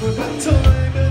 with a time